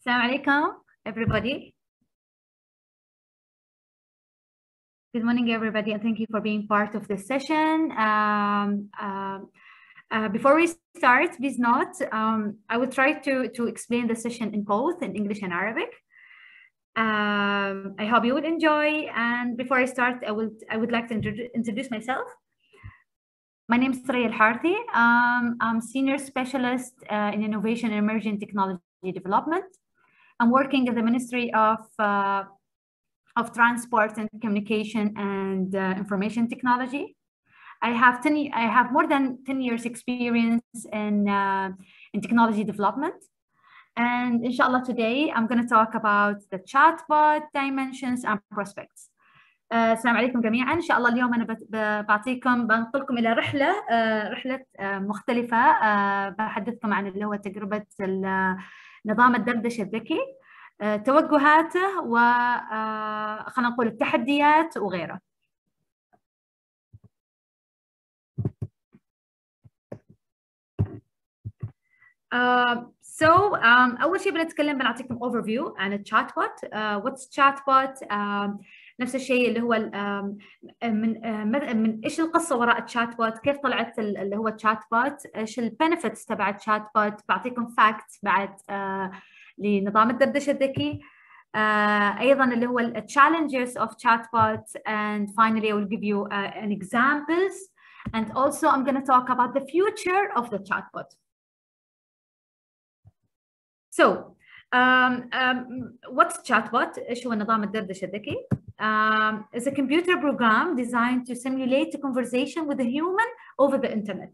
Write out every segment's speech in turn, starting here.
Assalamu alaikum, everybody. Good morning, everybody, and thank you for being part of this session. Um, uh, uh, before we start, please note, um, I will try to, to explain the session in both in English and Arabic. Um, I hope you will enjoy. And before I start, I, will, I would like to introduce myself. My name is Threya Al-Harthi. Um, I'm Senior Specialist uh, in Innovation and Emerging Technology Development. I'm working at the Ministry of, uh, of Transport and Communication and uh, Information Technology. I have 10, I have more than 10 years experience in, uh, in technology development. And inshallah today I'm going to talk about the chatbot dimensions and prospects. السلام عليكم جميعا ان شاء الله اليوم انا بعطيكم بنقلكم الى رحله رحله مختلفه بحدثكم عن اللي هو تجربه نظام الدردشة الذكي توجهاته و خلينا نقول التحديات وغيره. Uh, so um, أول شيء بنتكلم بنعطيكم overview عن الشات بوت uh, what's chat bot uh, نفس الشيء اللي هو من من إيش القصة وراء ال chatbot؟ كيف طلعت اللي هو ال chatbot؟ إيش ال benefits تبع ال chatbot؟ بعطيكم fact بعد لنظام الدردشة الذكي. أيضا اللي هو ال challenges of chatbot and finally I will give you uh, an examples. And also I'm going to talk about the future of the chatbot. So um, um, what's إيش هو نظام الدردشة الذكي؟ Um, is a computer program designed to simulate a conversation with a human over the internet.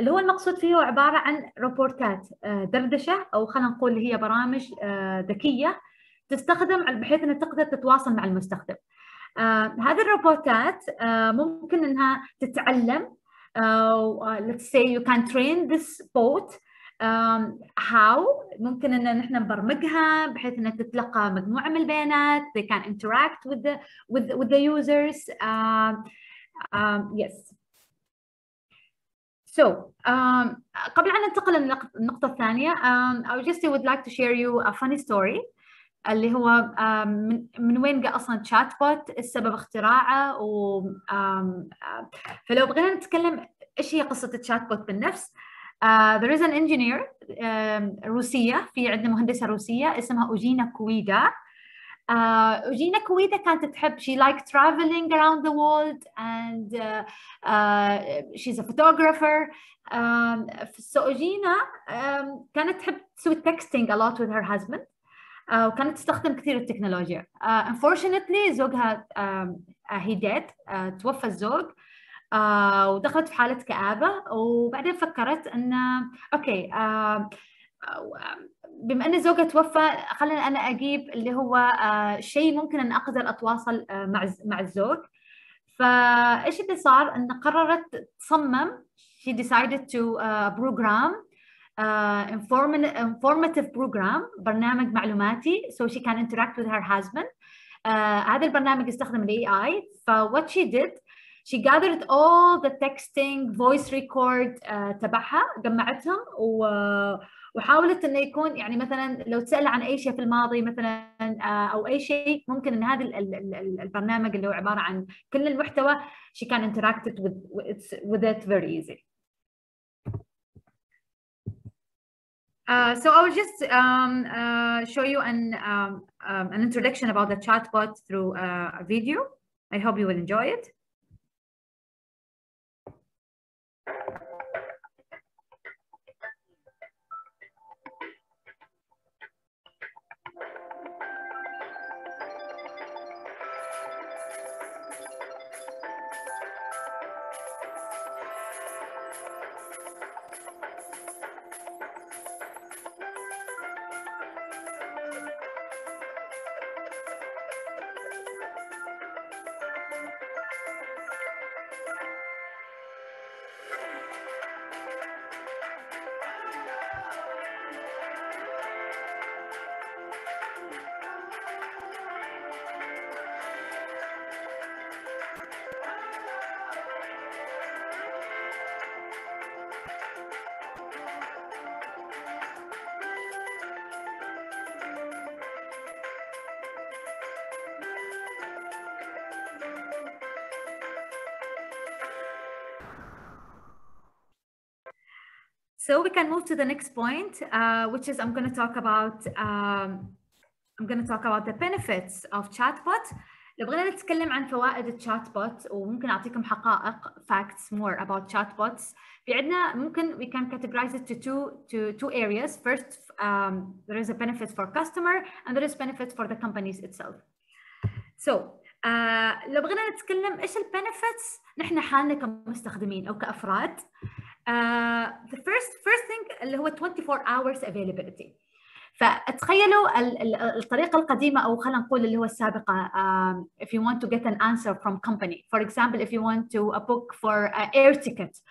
اللي هو المقصود فيه هو عبارة عن روبورتات دردشة أو خلينا نقول هي برامج ذكية تستخدم بحيث أنها تقدر تتواصل مع المستخدم. هذه الروبوتات ممكن أنها تتعلم let's say you can train this bot how ممكن إن نحن نبرمجها بحيث إنها تتلقى مجموعة من البيانات. They can interact with the with with the users. uh, um, yes. So um, قبل أن ننتقل للنقطه الثانية um, I just would like to share you a funny story اللي هو من من وين جاء أصلا chatbot السبب اختراعه. و فلو بغينا نتكلم إيش هي قصة ال chatbot بالنفس Uh, there is an engineer um, روسية في عندنا مهندسة روسية اسمها أوجينا كويدا uh, أوجينا كويدا كانت تحب she like traveling around the world and uh, uh, she's a photographer um, so أوجينا um, كانت تحب تسوي texting a lot with her husband uh, وكانت تستخدم كثير التكنولوجيا uh, unfortunately زوجها um, uh, he dead uh, توفى الزوج آه ودخلت في حالة كآبة وبعدين فكرت أن أوكي آه بما أن زوجها توفى خلينا أنا أجيب اللي هو آه شيء ممكن أن أقدر أتواصل آه مع مع الزوج. فإيش اللي صار؟ أن قررت تصمم she decided to uh, program uh, informative program برنامج معلوماتي so she can interact with her husband. uh, هذا البرنامج يستخدم ال AI ف what she did she gathered all the texting voice record uh, تبعها جمعتهم و... وحاولت انه يكون يعني مثلا لو تسال عن اي شيء في الماضي مثلا uh, او اي شيء ممكن ان هذا البرنامج اللي هو عباره عن كل المحتوى she can interact it with, with it very easy. Uh, so I will just um, uh, show you an, um, um, an introduction about the chatbot through uh, a video. I hope you will enjoy it. So we can move to the next point, uh, which is I'm going to talk about um, I'm going to talk about the benefits of chatbot. لو بغينا نتكلم عن فوائد الشات بوت وممكن اعطيكم حقائق facts more about chatbots في عندنا ممكن we can categorize it to two to two areas first um, there is a benefit for customer and there is benefit for the companies itself so uh, لو بغينا نتكلم ايش البنفيتس نحن حالنا كمستخدمين او كافراد uh, the first first thing اللي هو 24 hours availability فتخيلوا الطريقة القديمة أو خلينا نقول اللي هو السابقة um, if you want to get an answer from company for example if you want to a book for a air ticket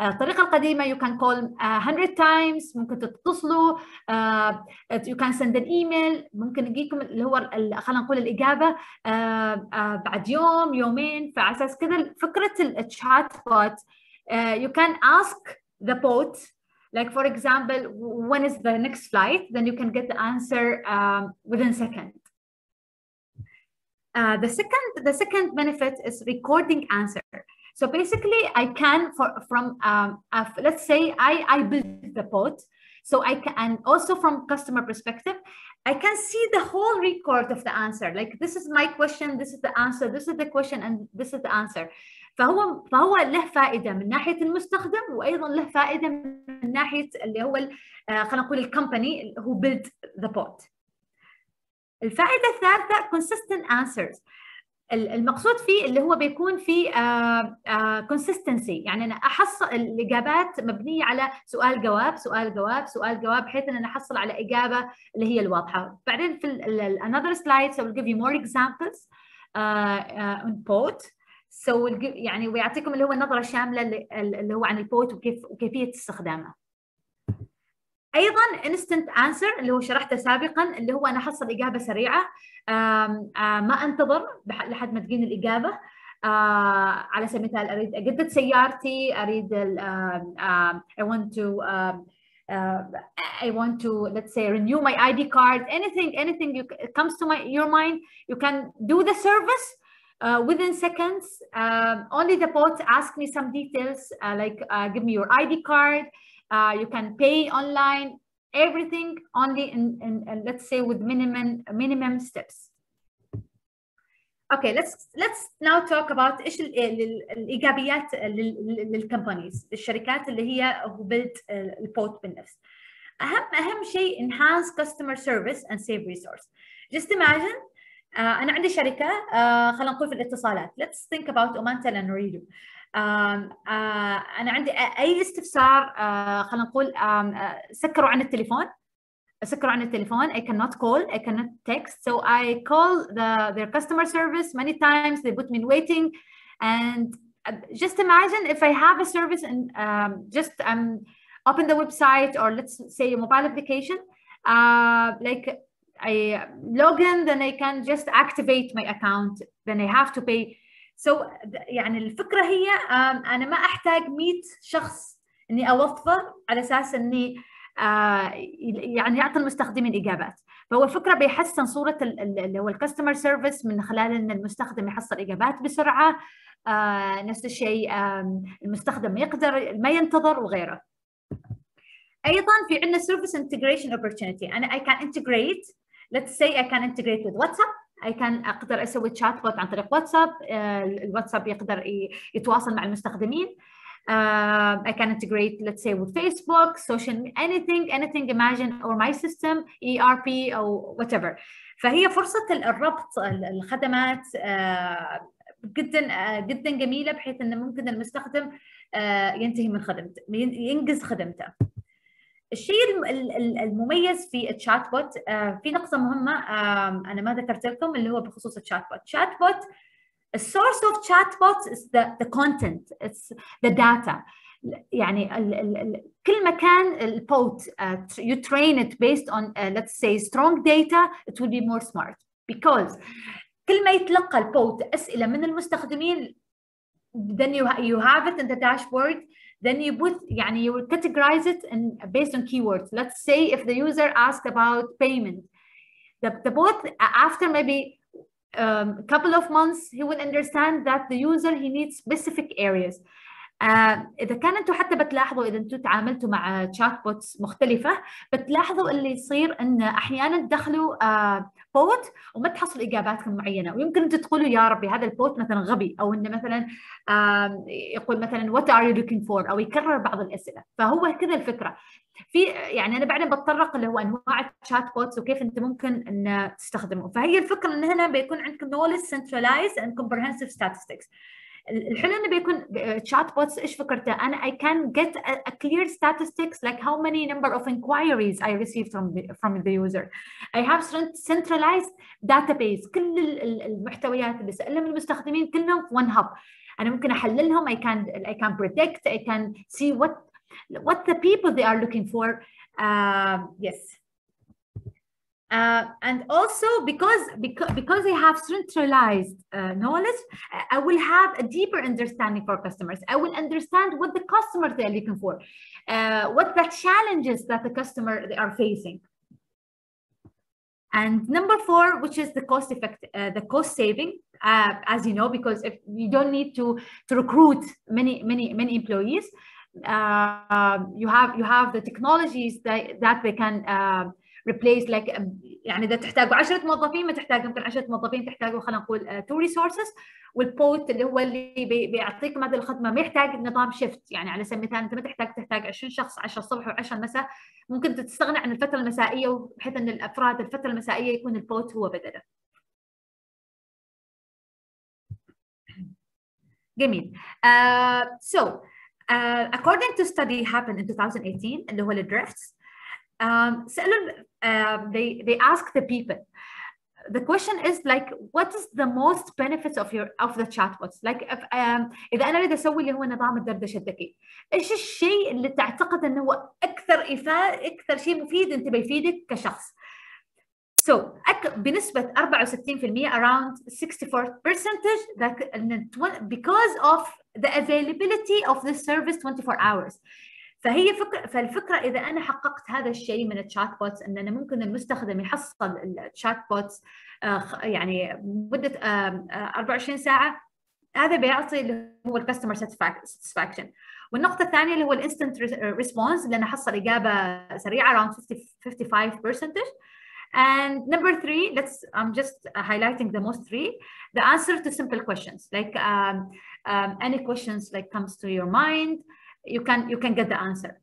الطريقة القديمة you can call uh, 100 times ممكن تتصلوا uh, you can send an email ممكن يجيكم اللي هو خلينا نقول الإجابة uh, uh, بعد يوم يومين فعلى أساس كذا فكرة الشات بوت uh, you can ask the bot like for example when is the next flight? Then you can get the answer um, within second. Uh, the second the second benefit is recording answer. So basically i can for from um, uh, let's say i i build the bot so i can and also from customer perspective i can see the whole record of the answer. Like this is my question this is the answer this is the question and this is the answer فهو فهو له فائدة من ناحية المستخدم وأيضا له فائدة من ناحية اللي هو خلينا نقول ال company who build the bot الفائدة الثالثة consistent answers. المقصود فيه اللي هو بيكون في consistency يعني أنا احصل الإجابات مبنية على سؤال جواب سؤال جواب سؤال جواب بحيث إن أنا أحصل على إجابة اللي هي الواضحة. بعدين في another slide so we'll give you more examples uh, uh, on both so يعني ويعطيكم اللي هو النظرة الشاملة اللي هو عن ال bot وكيف وكيفية استخدامه. أيضا instant answer اللي هو شرحته سابقا اللي هو أنا أحصل إجابة سريعة. ما أنتظر لحد ما تجيني الإجابة. على سبيل المثال أريد أجدد سيارتي أريد I want to uh, I want to let's say renew my ID card. Anything anything you, comes to my your mind you can do the service. uh, within seconds, um, only the bot ask me some details uh, like uh, give me your ID card. Uh, you can pay online, everything only in, in, in, let's say with minimum minimum steps. Okay, let's let's now talk about ايش الايجابيات للكمبانيز الشركات اللي هي who built البوت بالنفس. اهم اهم شيء enhance customer service and save resource. Just imagine uh, أنا عندي شركه uh, خلينا نقول في الاتصالات let's think about اومانتل and uh, أنا عندي اي استفسار خلينا نقول um, سكروا عن التليفون سكروا عن التليفون I cannot call I cannot text so I call the their customer service many times they put me in waiting and just imagine if I have a service and um, just um, open the website or let's say a mobile application uh, like I log in, then I can just activate my account. Then I have to pay. So يعني الفكرة هي أنا ما أحتاج 100 شخص إني أوظفه على أساس إني يعني يعطي المستخدمين إجابات. فهو الفكرة بيحسن صورة اللي هو الكاستمر سيرفيس من خلال إن المستخدم يحصل إجابات بسرعة. نفس الشيء المستخدم يقدر ما ينتظر وغيره. أيضا في عندنا service integration opportunity أنا I can integrate let's say I can integrate with WhatsApp. I can أقدر أسوي تشات بوت عن طريق واتساب الواتساب يقدر يتواصل مع المستخدمين. uh, I can integrate let's say with Facebook social anything anything imagine or my system ERP أو whatever. فهي فرصة الربط الخدمات uh, جدا جدا جميلة بحيث انه ممكن المستخدم ينتهي من خدمته ينجز خدمته. الشيء المميز في ال chatbot في نقطة مهمة أنا ما ذكرت لكم اللي هو بخصوص ال chatbot chatbot ال source of chatbot the the content. It's the data. يعني ال ال ال كل ما كان ال bot uh, you train it based on uh, let's say strong data it will be more smart. Because كل ما يتلقى البوت أسئلة من المستخدمين then you, you have it in the dashboard. then you put يعني you will categorize it and based on keywords let's say if the user asked about payment the, the bot after maybe um, a couple of months he will understand that the user he needs specific areas آه إذا كان أنتم حتى بتلاحظوا إذا أنتم تعاملتوا مع تشات بوتس مختلفة بتلاحظوا اللي يصير إن أحيانا تدخلوا آه bot وما تحصلوا إجاباتكم معينة. ويمكن أنتم تقولوا يا ربي هذا ال bot مثلا غبي أو إنه مثلا آه يقول مثلا what are you looking for أو يكرر بعض الأسئلة. فهو كذا الفكرة. في يعني أنا بعدين بتطرق اللي هو أنواع ال chatbots وكيف انت ممكن إن تستخدمه فهي الفكرة إن هنا بيكون عندكم knowledge centralized and comprehensive statistics. الحلو انه بيكون تشات بوتس ايش فكرته انا I can get a, a clear statistics like how many number of inquiries I received from the, from the user I have centralized database كل المحتويات اللي سألها من المستخدمين كلهم في one hub انا ممكن احللهم I can I can predict I can see what what the people they are looking for uh, yes uh, and also because, because because I have centralized uh, knowledge, I will have a deeper understanding for customers. I will understand what the customers they are looking for, uh, what the challenges that the customer they are facing. And number four, which is the cost effect, uh, the cost saving, uh, as you know, because if you don't need to to recruit many many many employees, uh, you have you have the technologies that that they can replace like يعني إذا تحتاجوا 10 موظفين ما تحتاج يمكن 10 موظفين تحتاجوا خلينا نقول two resources وال bot اللي هو اللي بي بيعطيكم هذه الخدمة. ما يحتاج نظام shift يعني على سبيل المثال أنت ما تحتاج تحتاج 20 شخص 10 الصبح و10 المساء ممكن تستغنى عن الفترة المسائية بحيث إن الأفراد الفترة المسائية يكون ال bot هو بدله. جميل. uh, so uh, according to study happened in 2018 اللي هو ال Drift's um, um, they, they ask the people the question is like what is the most benefits of your of the chatbots like if, um, اذا انا اريد اسوي اللي هو نظام الدردشه الذكي ايش الشيء اللي تعتقد انه هو اكثر افاده اكثر شيء مفيد انت بيفيدك كشخص so بنسبه 64% around 64 percentage that because of the availability of this service 24 hours فهي فكرة فالفكرة إذا أنا حققت هذا الشيء من ال chatbots أن أنا ممكن المستخدم يحصل ال chatbots يعني مدة 24 ساعة هذا بيعطي اللي هو الكاستمر ساتسفاكشن والنقطة الثانية اللي هو الانستنت ريسبونس أنا حصل إجابة سريعة around 50 55 And number three, let's, I'm just highlighting the most three, the answer to simple questions, like um, um, any questions like comes to your mind, you can you can get the answer.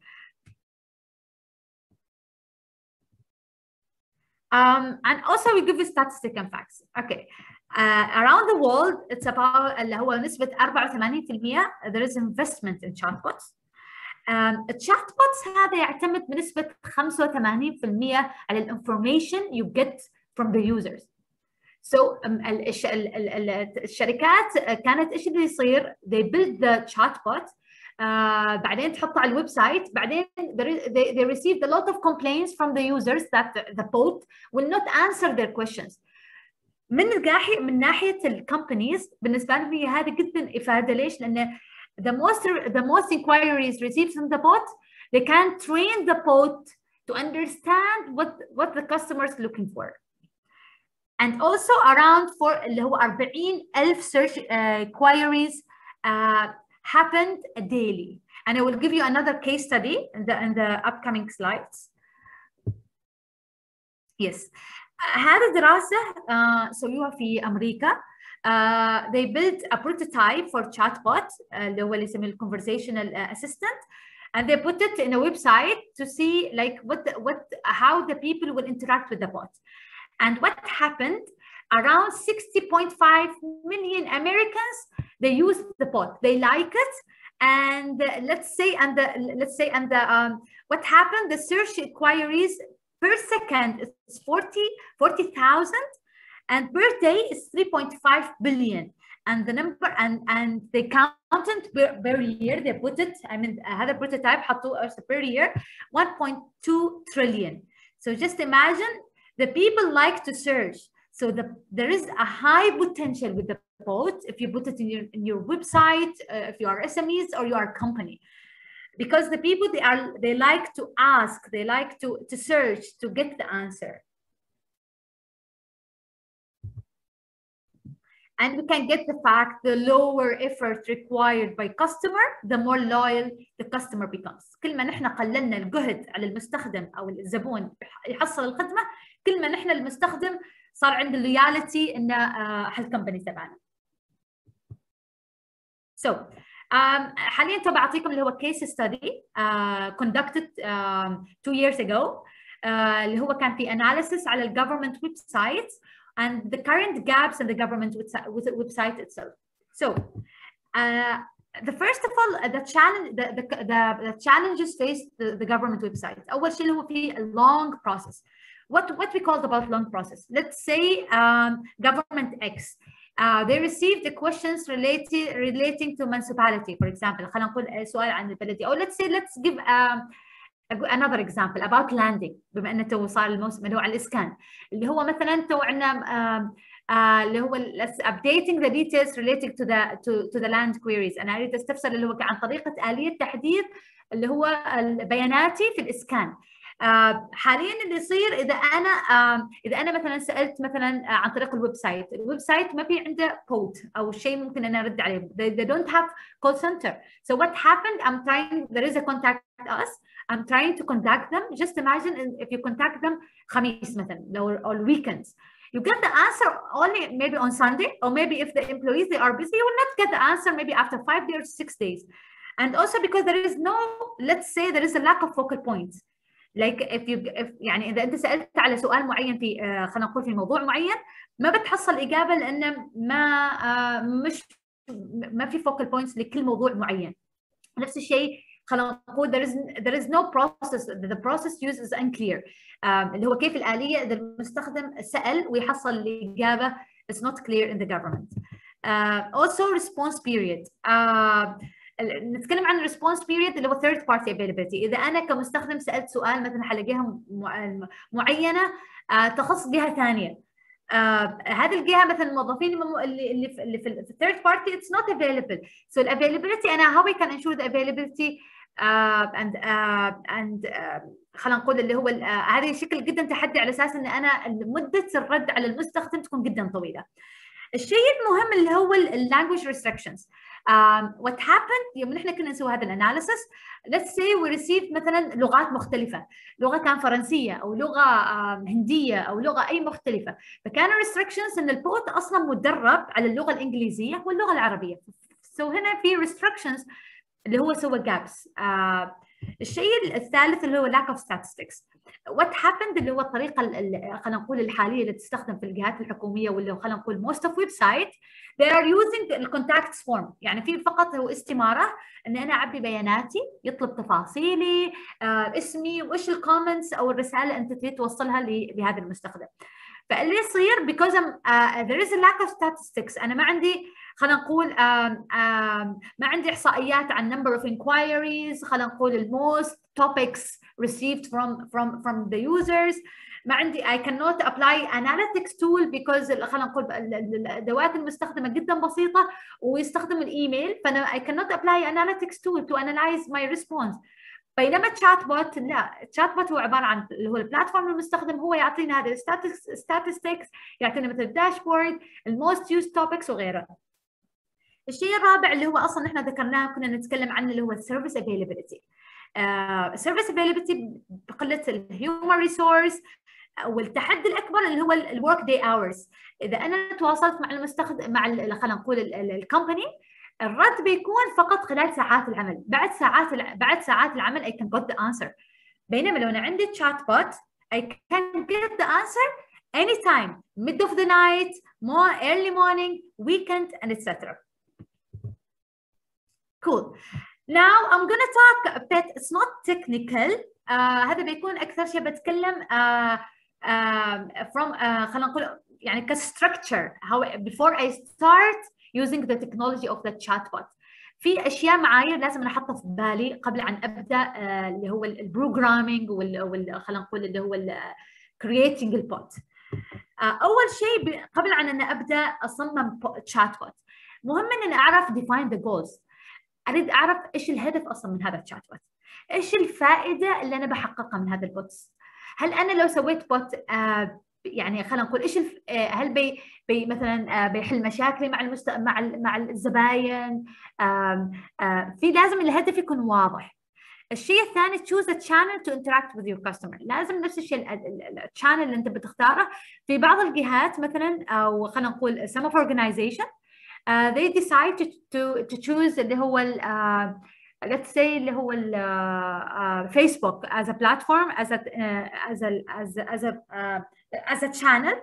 Um, and also we give you statistic and facts. Okay. Uh, around the world, it's about اللي هو نسبة 84% there is investment in chatbots. Um, الchatbots هذا يعتمد بنسبة 85% على الانفورميشن you get from the users. So um, الشركات كانت ايش اللي يصير؟ They build the chatbot آه بعدين تحطه على الويب سايت بعدين they, they received a lot of complaints from the users that the bot will not answer their questions من الناحيه من ناحيه الكومبانيز بالنسبه لهم هي هذه جدا افاده ليش؟ لان the most the most inquiries received from the bot they can train the bot to understand what what the customer is looking for and also around for اللي هو 40000 search uh, queries uh, happened daily. And I will give you another case study in the, in the upcoming slides. Yes. هذه دراسة uh, سووها في أمريكا. Uh, they built a prototype for chatbot اللي هو اللي يسميه conversational assistant and they put it in a website to see like what what how the people will interact with the bot and what happened around 60.5 million Americans they use the pot. They like it. And uh, let's say, and the, let's say, and the, um, what happened, the search inquiries per second is 40, 40,000 and per day is 3.5 billion. And the number, and, and the content per, per year, they put it, I mean, I had a prototype, uh, per year, 1.2 trillion. So just imagine the people like to search. So the, there is a high potential with the bot if you put it in your, in your website, uh, if you are SMEs or you are a company. Because the people, they, are, they like to ask, they like to, to search to get the answer. and we can get the fact the lower effort required by customer the more loyal the customer becomes كل ما نحن قللنا الجهد على المستخدم او الزبون يحصل الخدمه كل ما نحن المستخدم صار عنده اللويالتي انه هالكمباني تبعنا So um, حاليا تبى اعطيكم اللي هو case study uh, conducted um, two years ago uh, اللي هو كان في analysis على ال government websites and the current gaps in the government website itself. So uh, the first of all the challenge the, the, the, the challenges faced the, the government website. أول شيء اللي هو في a long process. What what we call about long process? Let's say um, government X. Uh, they received the questions related relating to municipality, for example. خلينا نقول سؤال عن البلدية. Or let's say let's give um, another example about landing بما انه تو صار الموسم اللي هو على الاسكان اللي هو مثلا تو عندنا اللي هو updating the details related to the to, to the land queries انا اريد استفسر اللي هو عن طريقه اليه تحديد اللي هو بياناتي في الاسكان آه حاليا اللي يصير اذا انا آه اذا انا مثلا سالت مثلا عن طريق الويب سايت الويب سايت ما في عنده كود او شيء ممكن انا ارد عليه they, they don't have call center so what happened I'm trying there is a contact us I'm trying to contact them just imagine if you contact them خميس مثلا or, or weekends you get the answer only maybe on Sunday or maybe if the employees they are busy you will not get the answer maybe after five days six days and also because there is no let's say there is a lack of focal points Like if you if يعني إذا أنت سألت على سؤال معين في uh, خلينا نقول في موضوع معين ما بتحصل إجابة لأن ما uh, مش ما في focal points لكل موضوع معين. نفس الشيء خلينا نقول there is there is no process the process used is unclear. um, اللي هو كيف الآلية إذا المستخدم سأل ويحصل الإجابة is not clear in the government. uh, also response period. uh, نتكلم عن response period اللي هو third party availability. إذا أنا كمستخدم سألت سؤال مثلا حل جهة معينة uh, تخص جهة ثانية. uh, هذه الجهة مثلا الموظفين اللي في, اللي في ال third party it's not available so ال availability أنا how can ensure the availability and and خلينا نقول اللي هو uh, هذا شكل جدا تحدي على أساس إن أنا مده الرد على المستخدم تكون جدا طويلة. الشيء المهم اللي هو ال language restrictions what happened يوم نحن كنا نسوي هذا ال analysis let's say we received مثلا لغات مختلفة. لغة كان فرنسية أو لغة هندية أو لغة أي مختلفة. فكان restrictions إن البوت أصلا مدرب على اللغة الإنجليزية واللغة العربية. So هنا في restrictions اللي هو سوى gaps. Uh, الشيء الثالث اللي هو lack of statistics. What happened اللي هو الطريقة خلينا نقول الحالية اللي تستخدم في الجهات الحكومية واللي خلينا نقول most of website they are using ال contact form. يعني في فقط هو استمارة إن أنا أعبي بياناتي يطلب تفاصيلي آه اسمي وايش ال comments أو الرسالة اللي أنت تريد توصلها لهذا المستخدم. فاللي يصير because uh, there is a lack of statistics. أنا ما عندي خلينا نقول ما عندي إحصائيات عن number of inquiries خلينا نقول ال most topics received from from from the users. ما عندي I cannot apply analytics tool because خلينا نقول الأدوات المستخدمة جدا بسيطة ويستخدم الإيميل فأنا I cannot apply analytics tool to analyze my response. بينما chatbot لا chatbot هو عبارة عن اللي هو ال platform المستخدم هو يعطينا هذه ال statistics يعطينا مثل ال dashboard ال most used topics وغيره. الشيء الرابع اللي هو أصلا إحنا ذكرناه كنا نتكلم عنه اللي هو ال service availability ال service availability بقلة ال human resource والتحدي الأكبر اللي هو ال work day hours إذا أنا تواصلت مع المستخدم مع خلينا نقول ال company الرد بيكون فقط خلال ساعات العمل. بعد ساعات بعد ساعات العمل I can get the answer. بينما لو أنا عندي chatbot I can get the answer anytime mid of the night more early morning weekend and etc cool. Now I'm gonna talk a bit it's not technical. Uh, هذا بيكون أكثر شيء بتكلم uh, uh, from uh, خلينا نقول يعني كـ structure how before I start using the technology of the chatbot. في أشياء معايير لازم احطها في بالي قبل أن أبدأ uh, اللي هو ال programming وال خلينا نقول اللي هو creating ال bot أول شيء قبل عن أن أبدأ أصمم chatbot. مهم ان أنا أعرف define the goals. أريد أعرف إيش الهدف أصلا من هذا ال chatbot؟ إيش الفائدة اللي أنا بحققها من هذا ال bot؟ هل أنا لو سويت bot آه يعني خلينا نقول إيش هل بي, بي مثلا بيحل مشاكلي مع المست... مع مع الزباين؟ في لازم الهدف يكون واضح. الشيء الثاني a channel to interact with your customer. لازم نفس الشيء الشانل اللي أنت بتختاره. في بعض الجهات مثلا أو خلينا نقول some of organization uh, they decide to, to, to choose اللي هو uh, let's say اللي هو فيسبوك uh, as a platform as a uh, as a as a as a, uh, as a channel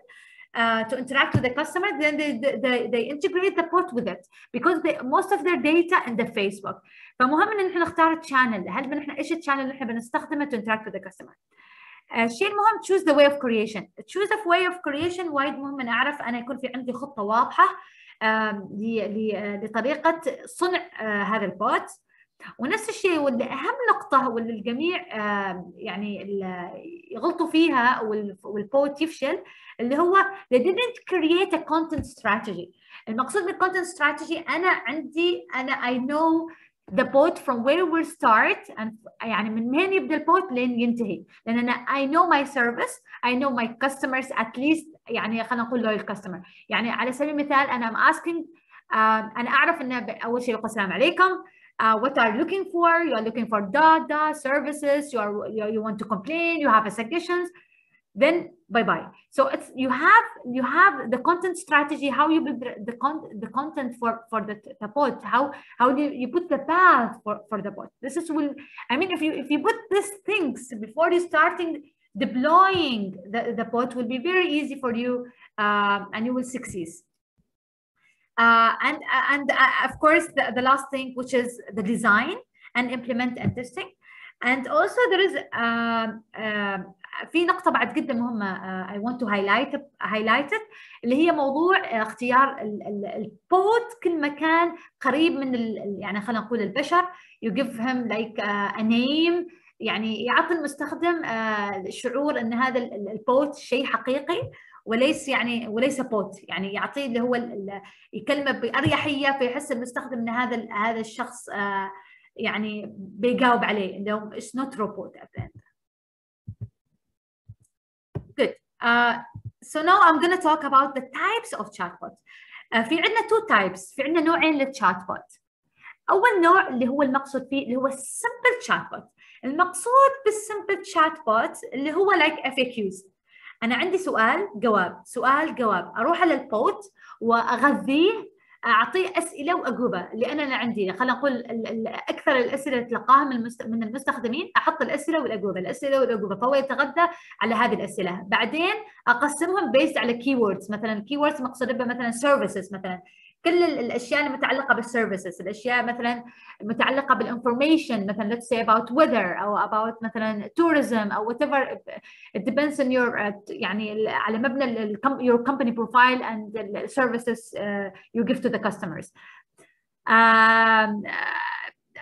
uh, to interact with the customer then they, they, they integrate the bot with it because they, most of their data in the Facebook فمهم ان احنا نختار الشانل هل نحن ايش الشانل اللي احنا بنستخدمه to interact with the customer الشيء المهم choose the way of creation choose the way of creation وايد مهم ان اعرف انا يكون في عندي خطه واضحه لطريقة صنع هذا ال bot. ونفس الشيء واللي اهم نقطة واللي الجميع يعني يغلطوا فيها وال bot يفشل اللي هو they didn't create a content strategy. المقصود من content strategy أنا عندي أنا I know the bot from where we start and يعني من وين يبدأ البوت لين ينتهي. لأن أنا I know my service I know my customers at least يعني خلينا نقول loyal customer يعني على سبيل المثال انا I'm asking uh, انا اعرف ان اول شيء السلام عليكم uh, what are you looking for you are looking for data services you are you, you want to complain you have a suggestions then bye bye so it's you have you have the content strategy how you build the con the content for for the, the bot how how do you put the path for for the bot this is will i mean if you if you put these things before you starting deploying the, the bot will be very easy for you uh, and you will succeed uh, and and uh, of course the, the last thing which is the design and implement and testing and also there is uh, uh, في نقطة بعد جدا مهمة uh, I want to highlight highlight it اللي هي موضوع اختيار البوت كل مكان قريب من ال يعني خلينا نقول البشر you give him like uh, a name يعني يعطي المستخدم uh, شعور إن هذا ال bot شيء حقيقي وليس يعني وليس bot يعني يعطيه اللي هو يكلمه بأريحية فيحس المستخدم إن هذا هذا الشخص uh, يعني بيجاوب عليه انه at the end. Good. Uh, so now I'm going to talk about the types of chatbot. Uh, في عندنا two types في عندنا نوعين للchat bot. أول نوع اللي هو المقصود فيه اللي هو simple chatbot. المقصود بالsimple chatbot اللي هو like FAQs. أنا عندي سؤال جواب سؤال جواب. أروح على البوت وأغذيه أعطيه أسئلة وأجوبة لأن أنا عندي خلينا نقول أكثر الأسئلة اللي تلقاها من من المستخدمين أحط الأسئلة والأجوبة الأسئلة والأجوبة. فهو يتغذى على هذه الأسئلة. بعدين أقسمهم based على key مثلا keywords مقصود بها مثلا services مثلا كل الاشياء المتعلقه بال services الاشياء مثلا المتعلقه بال information مثلا let's say about weather أو about مثلا tourism أو whatever it depends on your يعني على مبنى your company profile and the services uh, you give to the customers um,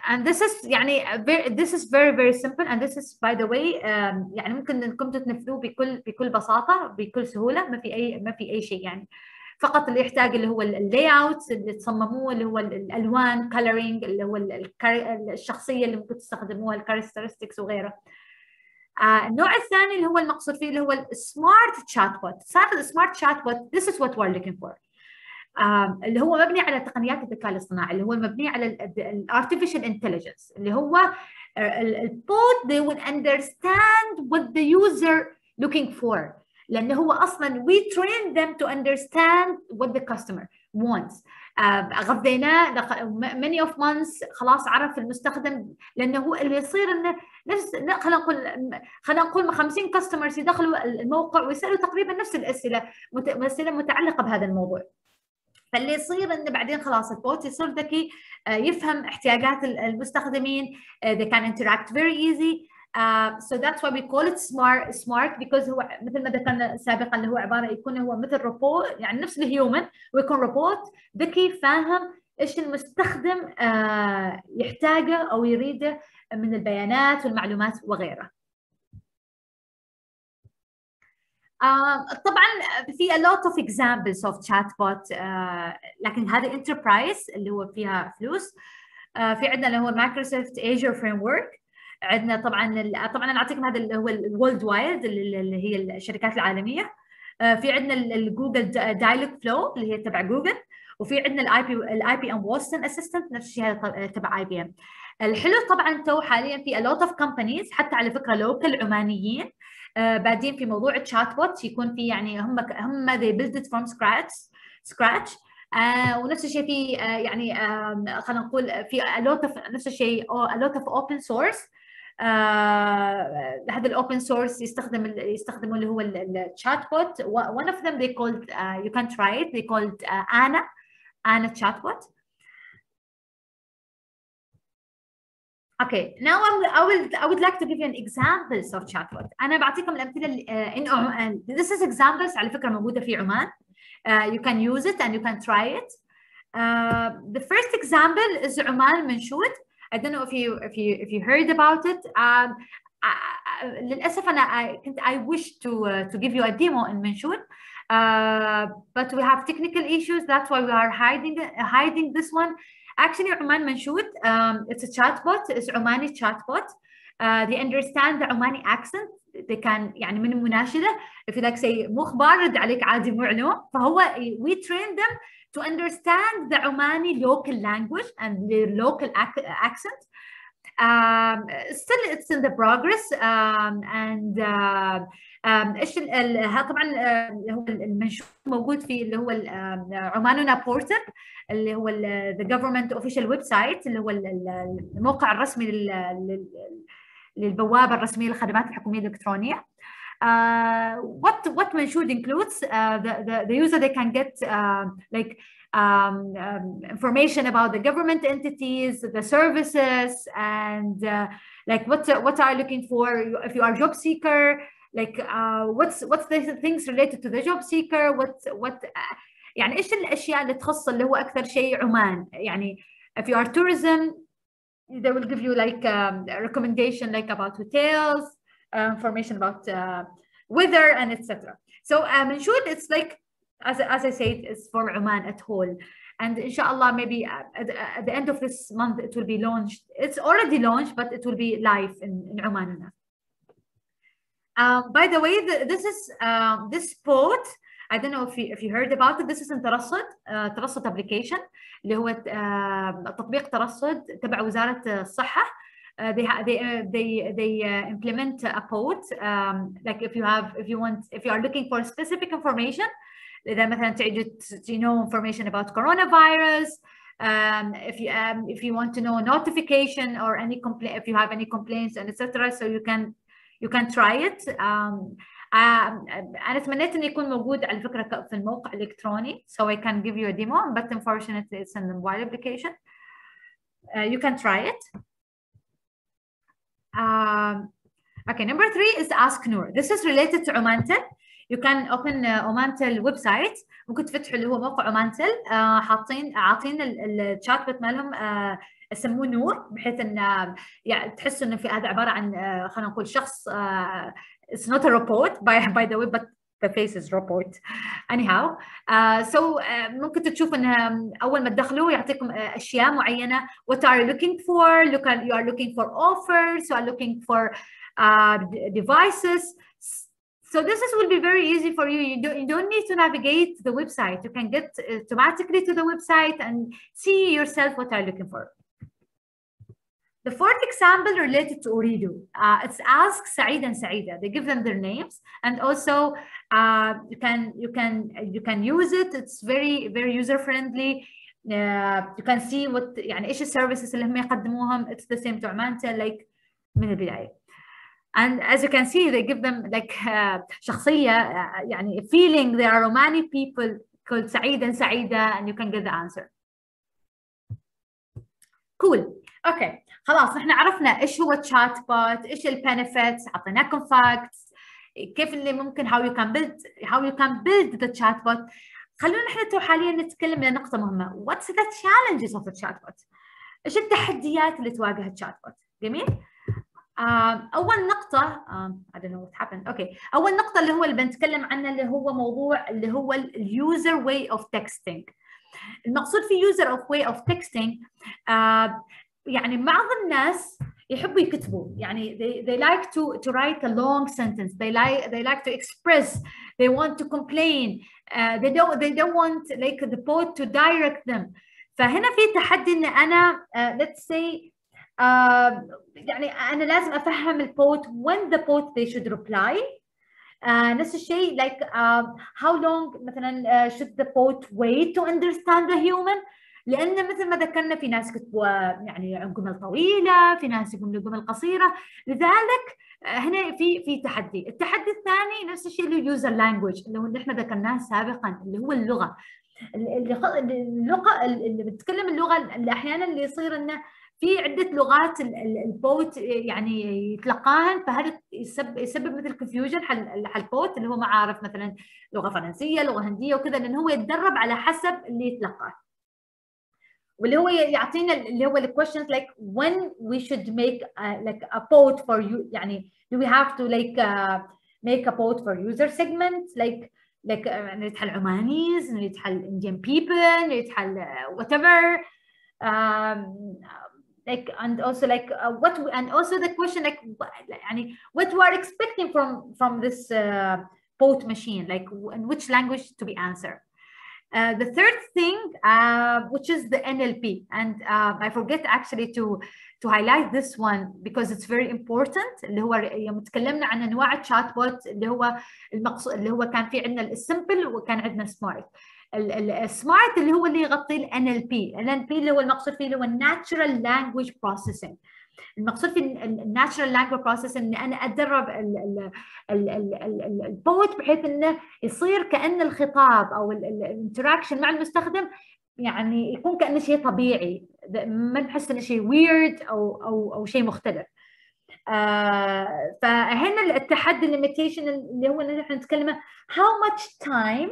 and this is يعني very, this is very very simple and this is by the way um, يعني ممكن انكم تنفذوه بكل بكل بساطه بكل سهوله ما في اي ما في اي شيء يعني فقط اللي يحتاج اللي هو ال layout اللي تصمموه اللي هو الألوان coloring اللي هو الشخصية اللي ممكن تستخدموها ال characteristics وغيره. آه النوع الثاني اللي هو المقصود فيه اللي هو ال smart chatbot ال smart chatbot this is what we're looking for. اللي هو مبني على تقنيات الذكاء الاصطناعي اللي هو مبني على ال artificial intelligence اللي هو ال bot they will understand what the user looking for. لأن هو أصلا we train them to understand what the customer wants. غذيناه many of months خلاص عرف المستخدم لأنه هو اللي يصير إنه نفس خلينا نقول خلينا نقول 50 كاستمرز يدخلوا الموقع ويسألوا تقريبا نفس الأسئلة أسئلة متعلقة بهذا الموضوع. فاللي يصير إنه بعدين خلاص البوت يصير ذكي يفهم احتياجات المستخدمين they can interact very easy. Uh, so that's why we call it smart smart because هو مثل ما ذكرنا سابقا اللي هو عبارة يكون هو مثل روبوت يعني نفس ال human ويكون روبوت ذكي فاهم إيش المستخدم uh, يحتاجه أو يريده من البيانات والمعلومات وغيره. uh, طبعا في a lot of examples of chatbot uh, لكن هذه enterprise اللي هو فيها فلوس uh, في عندنا اللي هو Microsoft Azure framework عندنا طبعا طبعا أنا أعطيكم هذا اللي هو ال worldwide اللي هي الشركات العالمية. في عندنا ال Google Dialogflow اللي هي تبع جوجل وفي عندنا ال IB ال IBM Watson Assistant نفس الشيء تبع IBM الحلو طبعا تو حاليا في a lot of companies حتى على فكرة local عمانيين. آه بعدين في موضوع ال chatbot يكون في يعني هم هم they build it from scratch scratch. آه ونفس الشيء في آه يعني آه خلينا نقول في a lot of نفس الشيء a lot of open source. آه هذا الاوبن سورس يستخدم يستخدموا اللي هو الشات بوت one of them they called uh, you can try it they called uh, Anna Anna chatbot Okay, now I'm, I will I would like to give you an examples of chatbot. أنا بعطيكم الأمثلة إن this is examples على فكرة موجودة في عمان. Uh, you can use it and you can try it. Uh, the first example is عمان منشود. I don't know if you if you if you heard about it. Um, I, للأسف أنا I, كنت I wish to uh, to give you a demo in منشود. Uh, but we have technical issues. That's why we are hiding hiding this one. Actually, Oman Manshud, um, it's a chatbot. It's Omani chatbot. Uh, they understand the Omani accent. They can يعني من المناشدة if you like say مخبر رد عليك عادي معلوم فهو we train them to understand the Omani local language and the local accent. Um, still it's in the progress um, and uh, إيش طبعا هو المنشور موجود في اللي هو عماننا portal اللي هو the government official website اللي هو الموقع الرسمي للبوابه الرسميه للخدمات الحكوميه الالكترونيه Uh, what what Manshud includes uh, the, the the user they can get uh, like um, um, information about the government entities, the services, and like what what are you looking for if you are a job seeker, like uh, what's what's the things related to the job seeker what what uh, يعني ايش الاشياء اللي تخص اللي هو اكثر شيء عمان يعني if you are tourism they will give you like um, recommendation like about hotels uh, information about uh, weather and etc so um, in short it's like as, as I said it's for Oman at whole and inshallah maybe at, at the end of this month it will be launched it's already launched but it will be live in, in Oman. Um, by the way, the, this is um, this port. I don't know if you if you heard about it. This is in ترصد uh, ترصد application اللي هو uh, تطبيق ترصد تبع وزارة الصحة. Uh, they they uh, they they uh, implement a pod um, like if you have if you want if you are looking for specific information إذا مثلا تريد to know information about coronavirus um, if you um, if you want to know notification or any complaint if you have any complaints and etc so you can you can try it um, أنا تمنيت انه يكون موجود على فكره في الموقع الالكتروني so I can give you a demo but unfortunately it's in the mobile application uh, you can try it um, okay number three is ask Noor this is related to Omantel you can open uh, Omantel website ممكن تفتحوا اللي هو موقع Omantel uh, حاطين عاطين الشات بوت مالهم uh, نور بحيث ان يعني تحس انه في هذا عباره عن خلينا نقول شخص it's not a robot by by the way but the face is robot anyhow uh, so uh, ممكن تشوف ان اول ما تدخلوا يعطيكم اشياء معينه what are you looking for look at, you are looking for offers you are looking for uh, devices So this is, will be very easy for you. You don't, you don't need to navigate the website. You can get automatically to the website and see yourself what are you looking for. The fourth example related to Uridu. Uh, it's Ask Saeed and Saida. They give them their names, and also uh, you can you can you can use it. It's very very user friendly. Uh, you can see what يعني ايش السيرفيسز اللي هم يقدموهم. It's the same to Amantel like من البداية. And as you can see, they give them like uh, شخصية uh, يعني feeling they are Romani people called Saeed and Saida, and you can get the answer. Cool. اوكي خلاص إحنا عرفنا إيش هو الشات بوت إيش البنفيتس أعطيناكم فاكتس كيف اللي ممكن how you can build how you can build the chatbot. خلونا إحنا تو حاليا نتكلم عن نقطة مهمة. What's the challenges of the chatbot إيش التحديات اللي تواجه ال chatbot جميل؟ أول نقطة I don't know what happened. okay أول نقطة اللي هو اللي بنتكلم عنها اللي هو موضوع اللي هو ال user way of texting المقصود في user of way of texting يعني بعض الناس يحبوا يكتبوا يعني they, they like to to write a long sentence they like they like to express they want to complain uh, they don't they don't want like the bot to direct them فهنا في تحدي ان انا uh, let's say uh, يعني انا لازم افهم البوت when the bot they should reply uh, نفس الشيء like uh, how long مثلا uh, should the bot wait to understand the human لأن مثل ما ذكرنا في ناس كتبوا يعني جمل طويلة في ناس يقولوا جمل قصيرة. لذلك هنا في في تحدي. التحدي الثاني نفس الشيء اللي user language اللي هو اللي إحنا ذكرناه سابقا اللي هو اللغة. اللغة اللي بتتكلم اللغة اللي أحيانا اللي يصير إنه في عدة لغات ال bot يعني يتلقاهن فهذا يسبب يسبب مثل confusion حل ال bot اللي هو ما عارف مثلا لغة فرنسية لغة هندية وكذا لأنه هو يتدرب على حسب اللي يتلقاه. واللي هو يعطينا اللي هو الكويشنز like when we should make uh, like a vote for you يعني do we have to like uh, make a vote for user segment like like uh, نريد عمانيز نريد Indian people نريد uh, whatever um, like and also like uh, what we, and also the question like يعني what we are expecting from from this uh, vote machine like in which language to be answered uh, the third thing, uh, which is the NLP, and uh, I forget actually to to highlight this one because it's very important اللي هو يوم تكلمنا عن انواع الشات بوت اللي هو المقصود اللي هو كان في عندنا السمبل وكان عندنا سمارت السمارت اللي هو اللي يغطي ال NLP ال NLP اللي هو المقصود فيه اللي هو Natural Language Processing المقصود في ال natural language process إن أنا أدرب ال bot بحيث إنه يصير كأن الخطاب أو ال interaction مع المستخدم يعني يكون كأنه شيء طبيعي. ما نحس إنه شيء ويرد أو أو أو شيء مختلف. آه فهنا التحدي ال limitation اللي هو نحن نتكلمه how much time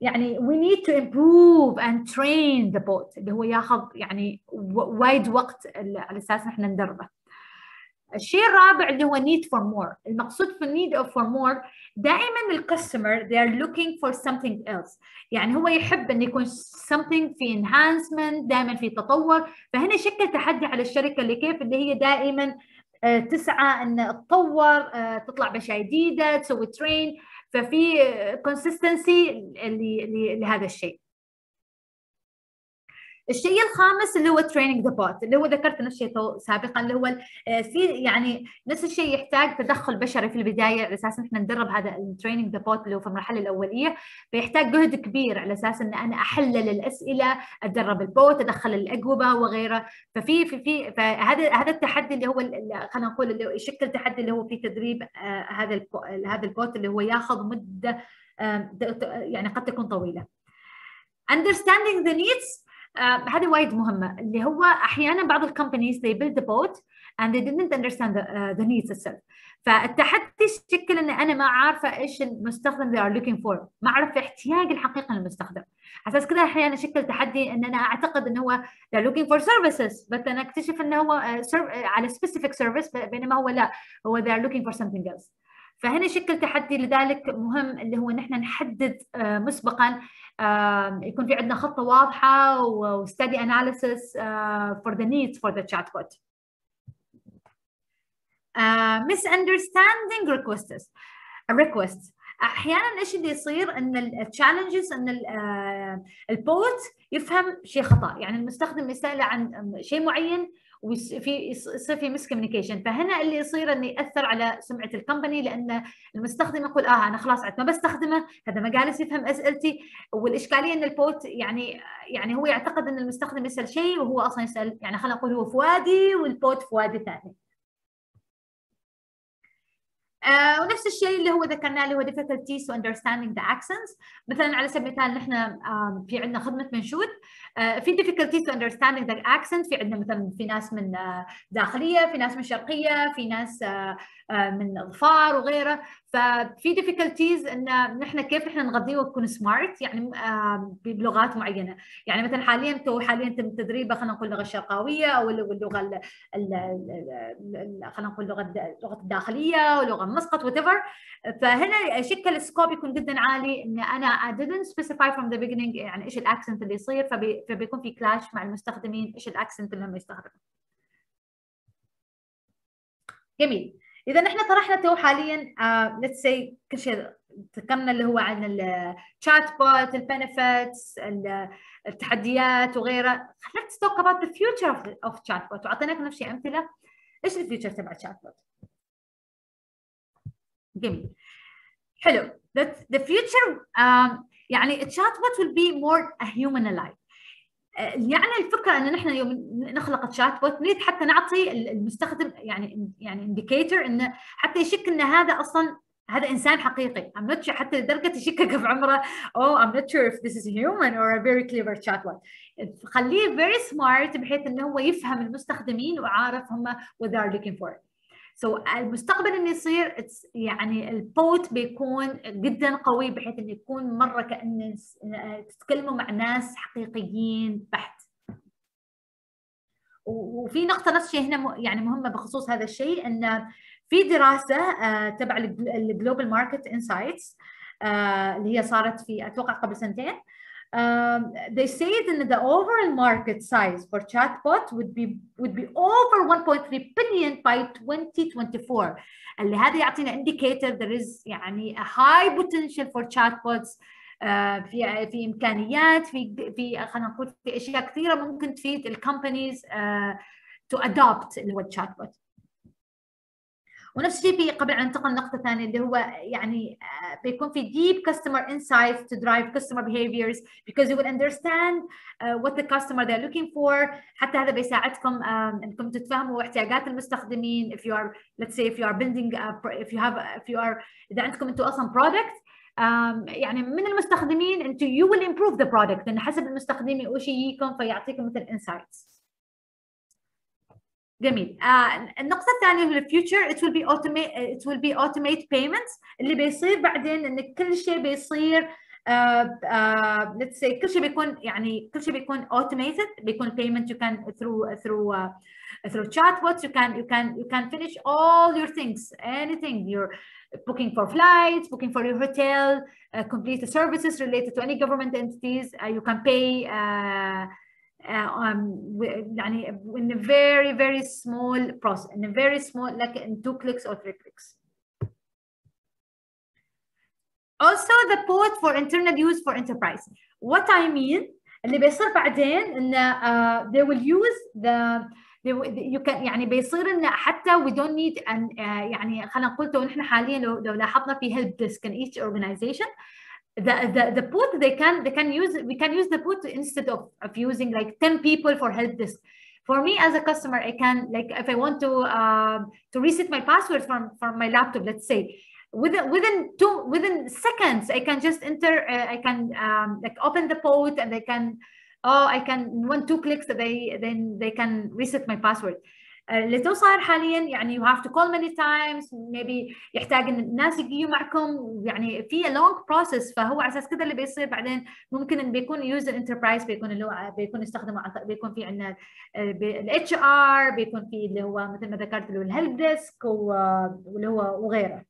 يعني we need to improve and train the bot اللي هو ياخذ يعني وايد وقت على أساس نحن ندربه. الشيء الرابع اللي هو need for more. المقصود في need for more دائما الكاستمر they are looking for something else. يعني هو يحب ان يكون something في enhancement دائما في تطور. فهنا يشكل تحدي على الشركة اللي كيف؟ اللي هي دائما تسعى ان تطور تطلع بأشياء جديدة تسوي ترين ففي كونسستنسي لهذا الشيء. الشيء الخامس اللي هو training the bot اللي هو ذكرت نفس الشيء سابقا اللي هو آه، في يعني نفس الشيء يحتاج تدخل بشري في البداية على أساس إحنا ندرب هذا ال training the bot اللي هو في المرحلة الأولية. فيحتاج جهد كبير على أساس إن أنا أحلل الأسئلة أتدرب ال bot أدخل الاجوبه وغيره. ففي في في فهذا هذا التحدي اللي هو خلينا نقول اللي يشكل تحدي اللي هو في تدريب آه، هذا هذا ال bot اللي هو ياخذ مدة يعني قد تكون طويلة. Understanding the needs هذه وايد مهمة اللي هو أحيانا بعض الكومبانيز they build the boat and they didn't understand the, uh, the needs itself. فالتحدي يشكل إن أنا ما عارفة إيش المستخدم they are looking for ما أعرف احتياج الحقيقي للمستخدم. أساس كذا أحيانا يشكل تحدي إن أنا أعتقد انه هو they're looking for services بس أنا أكتشف انه هو على specific service بينما هو لا هو they are looking for something else. فهنا يشكل تحدي لذلك مهم اللي هو نحن نحدد مسبقا يكون في عندنا خطة واضحة و study analysis for the needs for the chatbot misunderstanding requests requests. أحيانا إيش اللي يصير؟ إن ال challenges إن ال bot يفهم شيء خطأ. يعني المستخدم يسال عن شيء معين وفي يصير في miscommunication فهنا اللي يصير إنه يأثر على سمعة ال company لأن المستخدم يقول آه أنا خلاص ما بستخدمه هذا ما جالس يفهم أسئلتي. والإشكالية إن ال bot يعني يعني هو يعتقد إن المستخدم يسأل شيء وهو أصلا يسأل يعني خلينا نقول هو في وادي وال bot في وادي ثاني. آه ونفس الشيء اللي هو ذكرناه اللي هو difficulties to understanding the accents. مثلا على سبيل المثال نحن في عندنا خدمة منشود. آه في difficulties to understanding the accent. في عندنا مثلا في ناس من آه داخلية في ناس من شرقية في ناس من ظفار وغيره. ففي difficulties إن نحن كيف نحن نغذيه ويكون سمارت يعني آه بلغات معينة. يعني مثلا حاليا تو حاليا تم تدريبه خلينا نقول اللغة الشرقاويه أو اللغة خلينا نقول اللغة اللغة الداخلية ولغه مسقط وات فهنا شكل ال scope يكون جدا عالي. إن أنا I didn't specify from the beginning يعني إيش ال accent اللي يصير فبي فبيكون في clash مع المستخدمين إيش ال accent اللي هم يستخدموا جميل. إذا إحنا طرحنا تو حاليا let's uh, see كل شيء ذكرنا اللي هو عن ال chatbot ال benefits التحديات وغيرها let's talk about the future of, of chatbot. واعطيناك نفس أمثلة. إيش ال future تبع ال chatbot جميل. حلو. The, the future um, يعني ال chatbot will be more human-alike يعني الفكرة إن نحن يوم نخلق chatbot نريد حتى نعطي المستخدم يعني يعني indicator انه حتى يشك إن هذا أصلا هذا إنسان حقيقي. I'm not sure حتى لدرجة يشكك في عمره. Oh I'm not sure if this is human or a very clever chatbot. خليه very smart بحيث إنه هو يفهم المستخدمين وعارف هم what they are looking for. So المستقبل انه يصير يعني ال bot بيكون جدا قوي بحيث إنه يكون مرة كأنه تتكلموا مع ناس حقيقيين بحت. وفي نقطة نفس الشيء هنا يعني مهمة بخصوص هذا الشيء إن في دراسة uh, تبع ال Global Market Insights اللي هي صارت في أتوقع قبل سنتين. um, they say that the overall market size for chatbot would be would be over 1.3 billion by 2024 اللي هذا يعطينا indicator there is يعني a high potential for chatbots uh, في في امكانيات في في خلينا نقول في اشياء كثيره ممكن تفيد الكومبانيز uh, to adopt اللي هو الشات بوت ونفس الشيء قبل ان ننتقل لنقطه ثانية اللي هو يعني بيكون في deep customer insights to drive customer behaviors because you will understand uh, what the customer they're looking for حتى هذا بيساعدكم um, انكم تتفهموا احتياجات المستخدمين if you are let's say if you are building a, if you have if you are اذا عندكم أنتم أصلا product um, يعني من المستخدمين أنتم you will improve the product لأن حسب المستخدمين وش يجيكم فيعطيكم مثل insights جميل آه النقطة الثانية هو الفيوتشر it will be automate it will be automate payments اللي بيصير بعدين ان كل شيء بيصير آه آه let's say كل شيء بيكون يعني كل شيء بيكون automated بيكون payment you can through through uh, through chatbots you can you can you can finish all your things anything you're booking for flights booking for your hotel uh, complete the services related to any government entities uh, you can pay uh, um, يعني in a very very small process in a very small like in two clicks or three clicks also the port for internal use for enterprise what I mean اللي بيصير بعدين ان uh, they will use the you can يعني بيصير ان حتى we don't need an uh, يعني خلينا نقول لو نحن حاليا لو لو لاحظنا في help desk in each organization the, the, the put they can they can use we can use the put instead of, of using like 10 people for help desk. For me as a customer i can like if i want to uh, to reset my password from from my laptop let's say within within two within seconds i can just enter uh, i can um, like open the port and they can oh i can one two clicks they then they can reset my password اللي تو صار حاليا يعني you have to call many times maybe يحتاج إن الناس يجوا معكم. يعني في long process فهو على أساس كذا اللي بيصير. بعدين ممكن إن بيكون يوزر انتربرايز بيكون اللي هو بيكون يستخدمه بيكون في عندنا ال HR بيكون في اللي هو مثل ما ذكرت اللي هو ال help desk واللي هو وغيره.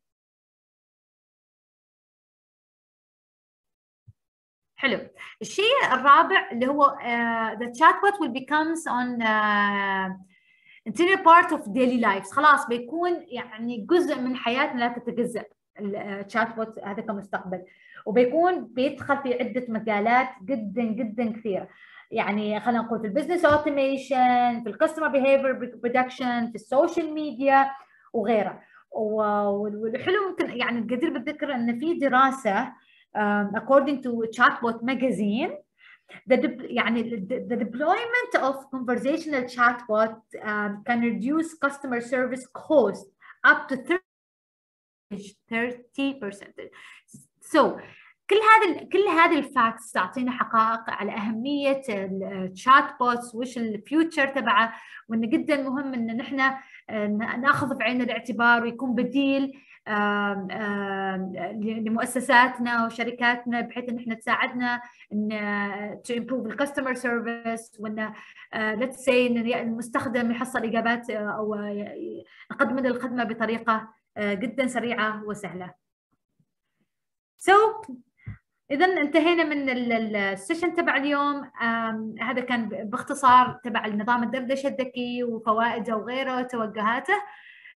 حلو. الشيء الرابع اللي هو uh, the chatbot will becomes on uh, interior part of daily lives. خلاص بيكون يعني جزء من حياتنا لا تتجزأ. ال chatbot هذا كمستقبل. وبيكون بيدخل في عدة مجالات جدا جدا كثيره يعني خلينا نقول في ال business automation في ال customer behavior prediction في ال social media وغيرها والحلو ممكن يعني الجدير بالذكر إن في دراسة according to chatbot magazine the يعني the deployment of conversational chatbot um, can reduce customer service cost up to 30 percent. So كل هذا كل هذه ال facts تعطينا حقائق على أهمية ال chatbots وش ال future تبعه وانه جدا مهم إن نحن نأخذ في عين الاعتبار ويكون بديل لمؤسساتنا وشركاتنا بحيث إن إحنا تساعدنا إن to improve ال customer service وإن let's say إن المستخدم يحصل إجابات أو نقدم له الخدمة بطريقة جدا سريعة وسهلة. So اذا انتهينا من السيشن تبع اليوم هذا كان باختصار تبع النظام الدردشة الذكي وفوائده وغيره وتوجهاته